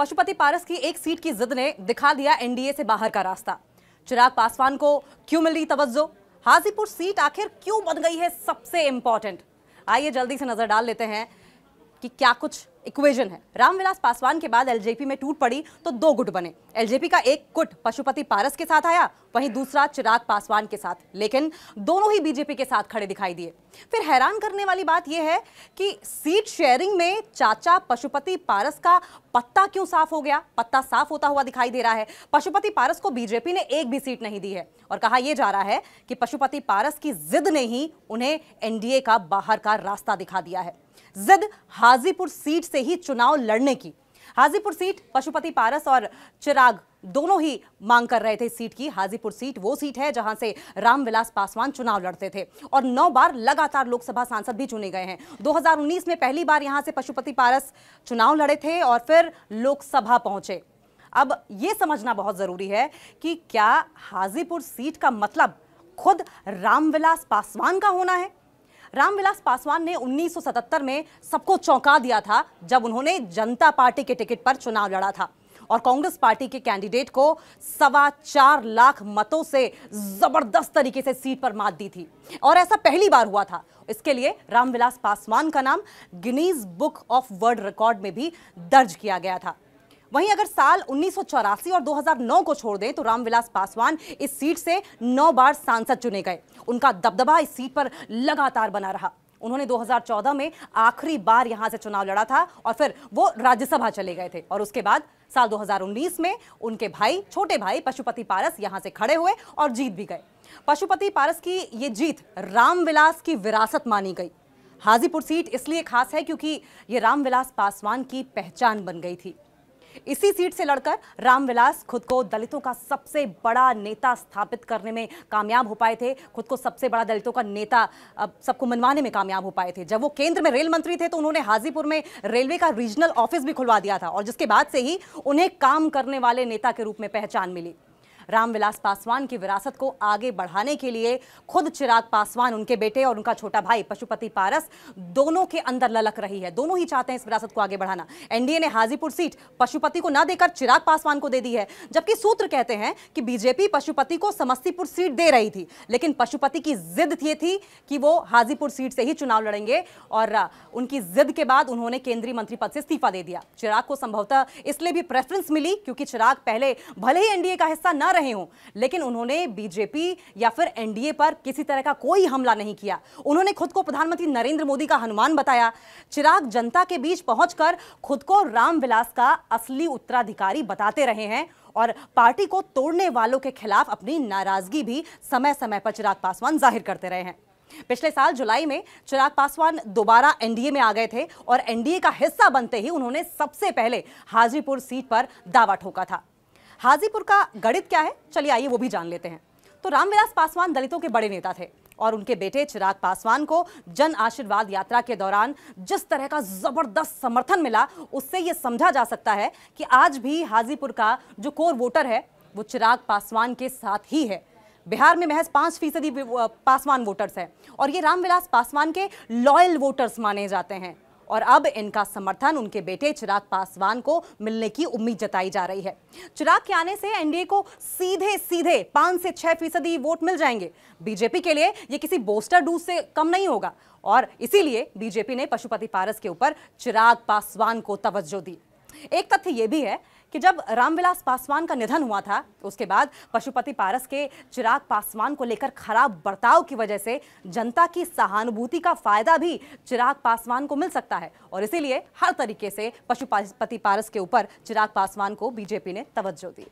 पशुपति पारस की एक सीट की जिद ने दिखा दिया एनडीए से बाहर का रास्ता। चिराग पासवान को क्यों मिल रही तवज्जो? हाजीपुर सीट आखिर क्यों बन गई है सबसे इंपॉर्टेंट आइए जल्दी से नज़र डाल लेते हैं कि क्या कुछ इक्वेशन है। रामविलास पासवान के बाद एलजेपी में टूट पड़ी तो दो गुट बने। एलजेपी का एक गुट पशुपति पारस के साथ आया, वहीं दूसरा चिराग पासवान के साथ। लेकिन दोनों ही बीजेपी के साथ खड़े दिखाई दिए। फिर हैरान करने वाली बात यह है कि सीट शेयरिंग में चाचा पशुपति पारस का पत्ता क्यों साफ़ हो गया? पत्ता साफ़ होता हुआ दिखाई दे रहा है। पशुपति पारस को बीजेपी ने एक भी सीट नहीं दी है। और कहा यह जा रहा है कि पशुपति पारस की जिद ने ही उन्हें एनडीए का बाहर का रास्ता दिखा दिया है। जिद हाजीपुर सीट से ही चुनाव लड़ने की। हाजीपुर सीट, पशुपति पारस और चिराग दोनों ही मांग कर रहे थे सीट की। हाजीपुर सीट वो सीट है जहाँ से रामविलास पासवान चुनाव लड़ते थे। और नौ बार लगातार लोकसभा सांसद भी चुने गए हैं। 2019 में पहली बार यहाँ से पशुपति पारस चुनाव लड़े थे और फिर लोकसभा पहुँचे। अब यह समझना बहुत ज़रूरी है कि क्या हाजीपुर सीट का मतलब खुद रामविलास पासवान का होना है? रामविलास पासवान ने 1977 में सबको चौंका दिया था, जब उन्होंने जनता पार्टी के टिकट पर चुनाव लड़ा था। और कांग्रेस पार्टी के कैंडिडेट को सवा चार लाख मतों से ज़बरदस्त तरीके से सीट पर मात दी थी। और ऐसा पहली बार हुआ था। इसके लिए रामविलास पासवान का नाम Guinness book of world record में भी दर्ज किया गया था। वहीं अगर साल उन्नीस सौ चौरासी और 2009 को छोड़ दें तो रामविलास पासवान इस सीट से नौ बार सांसद चुने गए। उनका दबदबा इस सीट पर लगातार बना रहा। उन्होंने 2014 में आखिरी बार यहाँ से चुनाव लड़ा था और फिर वो राज्यसभा चले गए थे। और उसके बाद साल 2019 में उनके भाई, छोटे भाई पशुपति पारस यहाँ से खड़े हुए और जीत भी गए। पशुपति पारस की ये जीत रामविलास की विरासत मानी गई। हाजीपुर सीट इसलिए खास है क्योंकि ये रामविलास पासवान की पहचान बन गई थी। इसी सीट से लड़कर रामविलास खुद को दलितों का सबसे बड़ा नेता स्थापित करने में कामयाब हो पाए थे। खुद को सबसे बड़ा दलितों का नेता सबको मनवाने में कामयाब हो पाए थे। जब वो केंद्र में रेल मंत्री थे तो उन्होंने हाजीपुर में रेलवे का रीजनल ऑफ़िस भी खुलवा दिया था और जिसके बाद से ही उन्हें काम करने वाले नेता के रूप में पहचान मिली। रामविलास पासवान की विरासत को आगे बढ़ाने के लिए खुद चिराग पासवान उनके बेटे और उनका छोटा भाई पशुपति पारस दोनों के अंदर ललक रही है। दोनों ही चाहते हैं इस विरासत को आगे बढ़ाना। एनडीए ने हाजीपुर सीट पशुपति को न देकर चिराग पासवान को दे दी है, जबकि सूत्र कहते हैं कि बीजेपी पशुपति को समस्तीपुर सीट दे रही थी, लेकिन पशुपति की जिद ये थी कि वो हाजीपुर सीट से ही चुनाव लड़ेंगे और उनकी जिद के बाद उन्होंने केंद्रीय मंत्री पद से इस्तीफा दे दिया। चिराग को संभवतः इसलिए भी प्रेफरेंस मिली क्योंकि चिराग पहले भले ही एनडीए का हिस्सा न रहे हों। लेकिन उन्होंने बीजेपी या फिर एनडीए पर किसी तरह का कोई हमला नहीं किया। उन्होंने खुद को प्रधानमंत्री नरेंद्र मोदी का हनुमान बताया। चिराग जनता के बीच पहुंचकर खुद को रामविलास का असली उत्तराधिकारी बताते रहे हैं और पार्टी को तोड़ने वालों के खिलाफ अपनी नाराज़गी भी समय समय पर चिराग पासवान ज़ाहिर करते रहे हैं। पिछले साल जुलाई में चिराग पासवान दोबारा एनडीए में आ गए थे और एनडीए का हिस्सा बनते ही उन्होंने सबसे पहले हाजीपुर सीट पर दावा ठोका था। हाजीपुर का गणित क्या है? चलिए आइए वो भी जान लेते हैं। तो रामविलास पासवान दलितों के बड़े नेता थे और उनके बेटे चिराग पासवान को जन आशीर्वाद यात्रा के दौरान जिस तरह का ज़बरदस्त समर्थन मिला, उससे यह समझा जा सकता है कि आज भी हाजीपुर का जो कोर वोटर है, वो चिराग पासवान के साथ ही है। बिहार में महज पाँच फ़ीसदी पासवान वोटर्स हैं और ये रामविलास पासवान के लॉयल वोटर्स माने जाते हैं। और अब इनका समर्थन उनके बेटे चिराग पासवान को मिलने की उम्मीद जताई जा रही है। चिराग के आने से एनडीए को सीधे सीधे पाँच से छह फ़ीसदी वोट मिल जाएँगे। बीजेपी के लिए ये किसी बोस्टर डूज से कम नहीं होगा। और इसीलिए बीजेपी ने पशुपति पारस के ऊपर चिराग पासवान को तवज्जो दी। एक तथ्य यह भी है कि जब रामविलास पासवान का निधन हुआ था उसके बाद पशुपति पारस के चिराग पासवान को लेकर खराब बर्ताव की वजह से जनता की सहानुभूति का फ़ायदा भी चिराग पासवान को मिल सकता है। और इसीलिए हर तरीके से पशुपति पारस के ऊपर चिराग पासवान को बीजेपी ने तवज्जो दी।